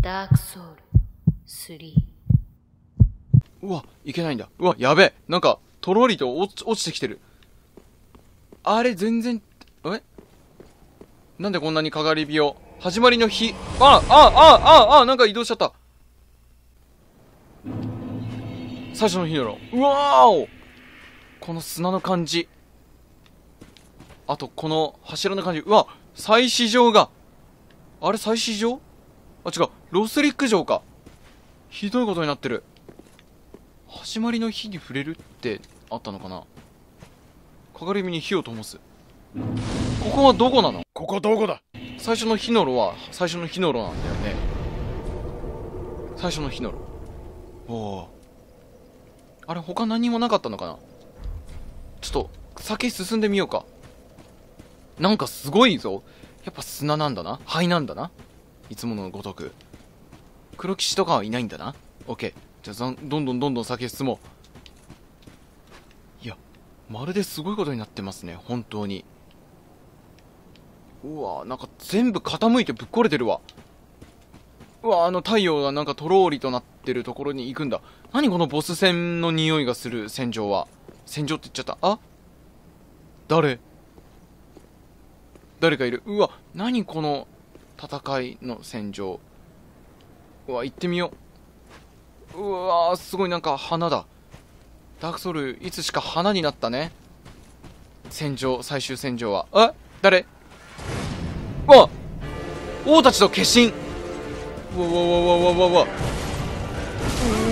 ダークソウル3うわ、いけないんだ。うわ、やべえ。なんか、とろりと落ち、落ちてきてる。あれ、全然、え？なんでこんなにかがり火を？始まりの日、あ、あ、あ、あ、ああ、なんか移動しちゃった。最初の日のろ。うわおこの砂の感じ。あと、この柱の感じ。うわ、祭祀場が。あれ、祭祀場あ、違う。ロスリック城か。ひどいことになってる。始まりの火に触れるってあったのかなかがり火に火を灯す。ここはどこなの？ここどこだ？最初の火の炉は最初の火の炉なんだよね。最初の火の炉。おお。あれ、他何もなかったのかな？ちょっと、先進んでみようか。なんかすごいぞ。やっぱ砂なんだな？灰なんだな？いつものごとく。黒騎士とかはいないんだな。オッケー。じゃあ、どんどんどんどん先へ進もう。いや、まるですごいことになってますね。本当に。うわなんか全部傾いてぶっ壊れてるわ。うわあの太陽がなんかとろーりとなってるところに行くんだ。何このボス戦の匂いがする戦場は。戦場って言っちゃった。あ？誰？誰かいる。うわ、何この戦いの戦場。うわ、行ってみよう。うわすごいなんか花だ。ダークソウル、いつしか花になったね。戦場、最終戦場は。あ誰？うわ王たちの化身うわうわうわうわうわうわ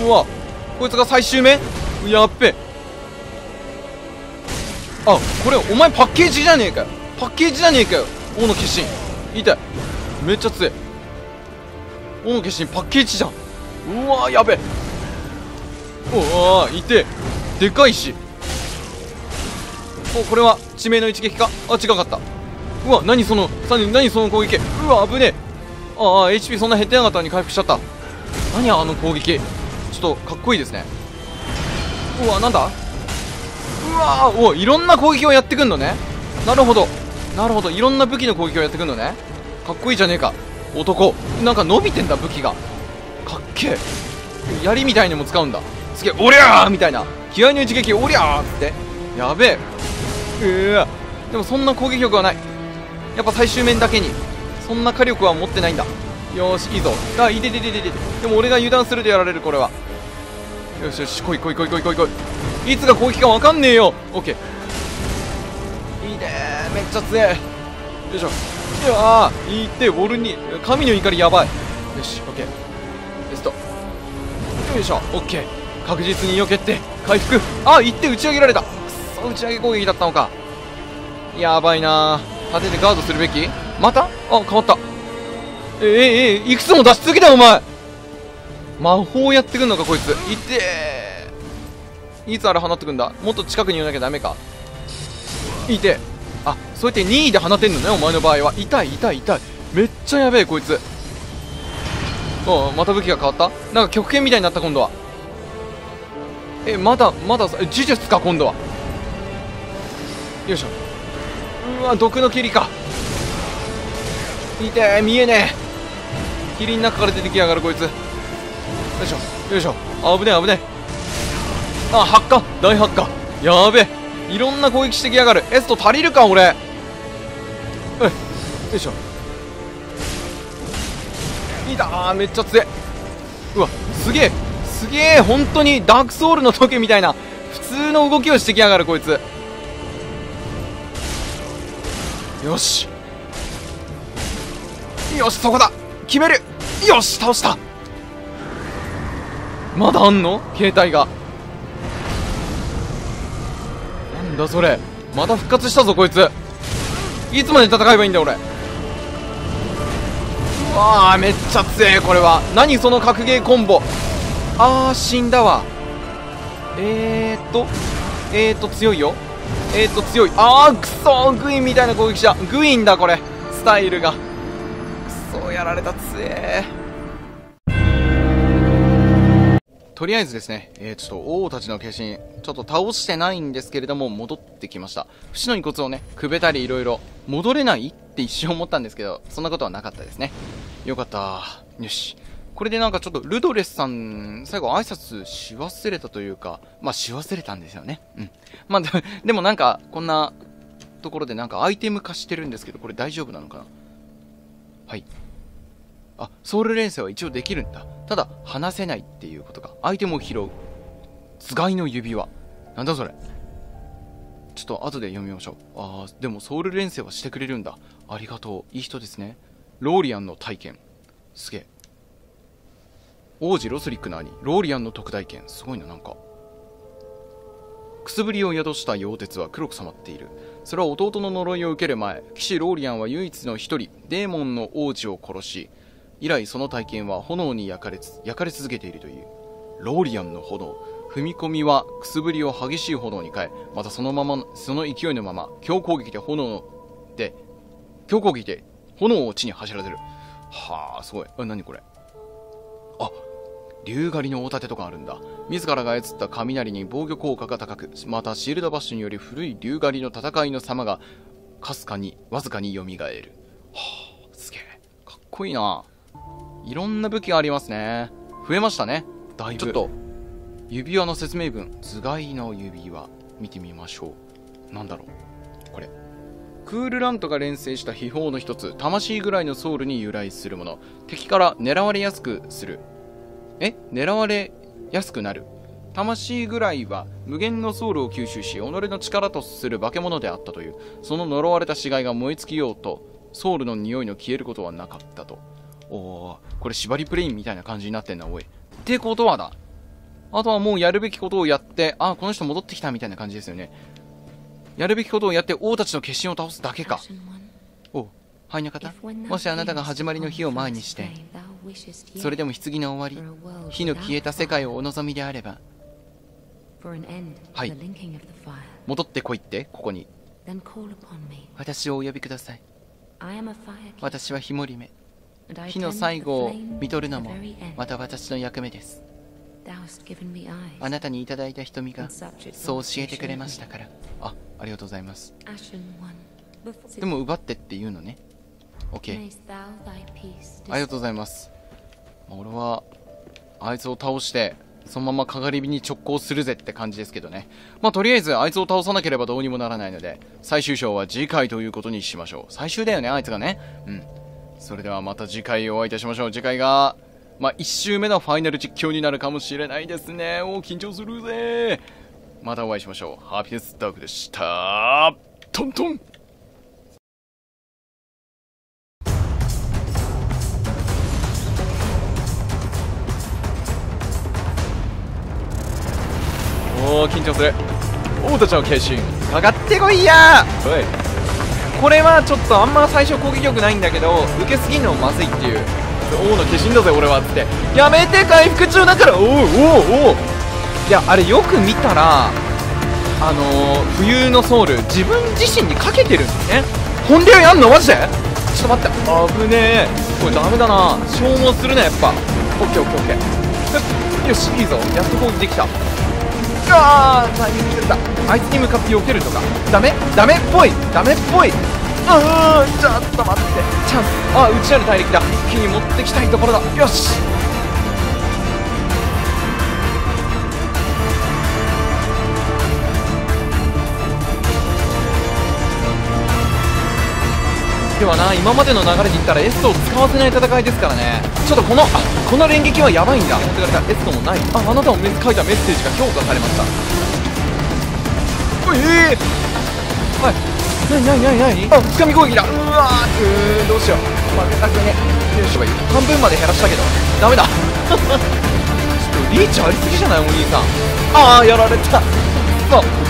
うわこいつが最終目？やっべあこれお前パッケージじゃねえかよパッケージじゃねえかよ王の化身痛いめっちゃ強い。王の化身パッケージじゃん。うわやべ。うわ痛えでかいし。おこれは致命の一撃か？あ違かった。うわ何その何何その攻撃？うわ危ねえ。ああ HP そんな減ってなかったのに回復しちゃった。何あの攻撃？ちょっとかっこいいですね。うわなんだ？うわおいろんな攻撃をやってくんのね。なるほど。なるほど。いろんな武器の攻撃をやってくんのね。かっこいいじゃねえか。男。なんか伸びてんだ武器が。かっけえ。槍みたいにも使うんだ。すげえおりゃー!みたいな。気合の一撃おりゃー!って。やべえ。うわ。でもそんな攻撃力はない。やっぱ最終面だけに。そんな火力は持ってないんだ。よーしいいぞ。あいてててててでも俺が油断するとやられるこれは。よしよし来い来い来い来い来い来い。いつが攻撃か分かんねえよ。オッケー。いいねー。めっちゃ強えよいしょ。いやーいって俺に神の怒りやばい。よしオッケーベスト。よいしょ。オッケー確実に避けて回復。あいって打ち上げられた。くそ打ち上げ攻撃だったのか。やばいな縦でガードするべき？また？あ変わった。えええいくつも出し続けたお前。魔法やってくんのかこいつ。いっていつあれ放ってくんだ？もっと近くにいなきゃダメか。いて。あそうやって2位で放てんのねお前の場合は。痛い痛い痛い。めっちゃやべえこいつ。おまた武器が変わった？なんか極限みたいになった今度は。えまだまだ呪術か今度は。よいしょ。うわ毒の霧か。いて見えねえ。霧の中から出てきやがるこいつ。よいしょよいしょ。危ねえ危ねえ。あ発火。大発火。やべえ。いろんな攻撃してきやがる。エスト足りるか俺。うよいしょ。いたーめっちゃ強い。うわすげえ。すげえ本当にダークソウルの時みたいな。普通の動きをしてきやがるこいつ。よし。よしそこだ。決める。よし倒した。まだあんの？携帯が。だそれ。また復活したぞこいつ。いつまで戦えばいいんだ俺。うわあめっちゃ強えこれは。何その格ゲーコンボ。あー死んだわ。えーっとえーっと強いよ。えー、っと強い。あーくそグインみたいな攻撃者。グインだこれ。スタイルが。くそやられたつえ。とりあえずですね、えー、ちょっと王たちの化身、ちょっと倒してないんですけれども、戻ってきました。不死の遺骨をね、くべたりいろいろ、戻れないって一瞬思ったんですけど、そんなことはなかったですね。よかった。よし。これでなんかちょっとルドレスさん、最後挨拶し忘れたというか、まあし忘れたんですよね。うん。まあでもなんか、こんなところでなんかアイテム化してるんですけど、これ大丈夫なのかな？はい。あ、ソウル連戦は一応できるんだ。ただ、話せないっていうことか。アイテムを拾う。頭蓋の指輪。なんだそれ。ちょっと後で読みましょう。ああ、でもソウル連戦はしてくれるんだ。ありがとう。いい人ですね。ローリアンの体験。すげえ。王子ロスリックの兄、ローリアンの特大剣。すごいな、なんか。くすぶりを宿した溶鉄は黒く染まっている。それは弟の呪いを受ける前、騎士ローリアンは唯一の一人、デーモンの王子を殺し、以来その体験は炎に焼かれ焼かれ続けているという。ローリアンの炎。踏み込みはくすぶりを激しい炎に変え、またそのまま、その勢いのまま、強攻撃で炎で、強攻撃で炎を地に走らせる。はあ、すごい。あ、何これ？あ、竜狩りの大盾とかあるんだ。自らが操った雷に防御効果が高く、またシールドバッシュにより古い竜狩りの戦いの様が、かすかに、わずかに蘇る。はあ、すげえ。かっこいいな。いろんな武器がありますね。増えましたね。だいぶ。ちょっと、指輪の説明文、頭蓋の指輪、見てみましょう。なんだろう。これ。クールラントが連成した秘宝の一つ、魂ぐらいのソウルに由来するもの。敵から狙われやすくする。え？狙われやすくなる。魂ぐらいは無限のソウルを吸収し、己の力とする化け物であったという。その呪われた死骸が燃え尽きようと、ソウルの匂いの消えることはなかったと。おー、これ縛りプレインみたいな感じになってんな、おい。ってことはだ。あとはもうやるべきことをやって、あ、この人戻ってきたみたいな感じですよね。やるべきことをやって王たちの決心を倒すだけか。おう、はいな方。もしあなたが始まりの日を前にして、それでも棺の終わり、火の消えた世界をお望みであれば、はい。戻ってこいって、ここに。私をお呼びください。私は火森目。火の最後を見とるのも、また私の役目です。あなたにいただいた瞳がそう教えてくれましたからあありがとうございますでも奪ってって言うのね OK ありがとうございます俺はあいつを倒してそのままかがり火に直行するぜって感じですけどね。まあ、とりあえず、あいつを倒さなければどうにもならないので、最終章は次回ということにしましょう。最終だよね、あいつがね。うん。それではまた次回お会いいたしましょう。次回が、まあ、1周目のファイナル実況になるかもしれないですね。お緊張するぜ。またお会いしましょう。ハピネスダークでした。トントンおー緊張する王たちの化身かかってこいやおいこれはちょっとあんま最初攻撃力ないんだけど受けすぎるのもまずいっていう。王の化身だぜ俺はって。やめて回復中だから。おおおおいやあれよく見たらあのー、冬のソウル自分自身にかけてるんですね。本領やんの？マジで？ちょっと待って。危ねえ。これダメだな。消耗するねやっぱ。オッケーオッケーオッケー。よしいいぞ。やっと攻撃できた。ああタイミングった。あいつに向かって避けるとか。ダメ？ダメっぽい。ダメっぽい。うんちょっと待って。チャンス。あ内なる大陸だ。一気に持ってきたいところだ。よし。ではな今までの流れで言ったらエストを使わせない戦いですからね。ちょっとこのあこの連撃はやばいんだ。だからエストもないああなたも書いたメッセージが評価されました。ええ。ー、はい。なになになになにあつかみ攻撃だ。うわー。うーどうしよう。負けたくね。よし半分まで減らしたけど。ダメだ。ちょっとリーチありすぎじゃないお兄さん。ああやられた。そう。